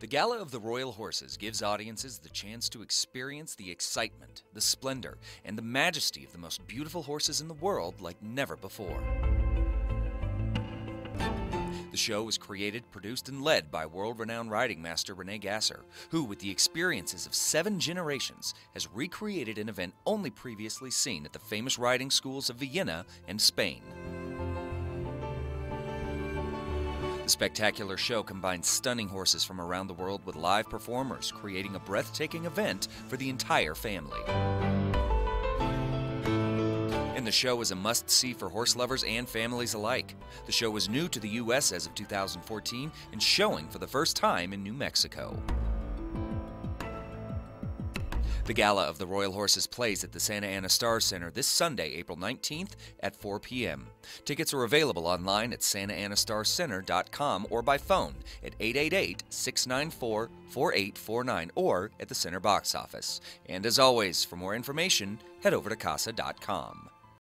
The Gala of the Royal Horses gives audiences the chance to experience the excitement, the splendor, and the majesty of the most beautiful horses in the world like never before. The show was created, produced, and led by world renowned riding master Rene Gasser, who, with the experiences of seven generations, has recreated an event only previously seen at the famous riding schools of Vienna and Spain. The spectacular show combines stunning horses from around the world with live performers, creating a breathtaking event for the entire family. And the show is a must see for horse lovers and families alike. The show was new to the U.S. as of 2014 and showing for the first time in New Mexico. The Gala of the Royal Horses plays at the Santa Ana Star Center this Sunday, April 19th at 4 p.m. Tickets are available online at santaanastarcenter.com or by phone at 888 694 4849 or at the center box office. And as always, for more information, head over to kasa.com.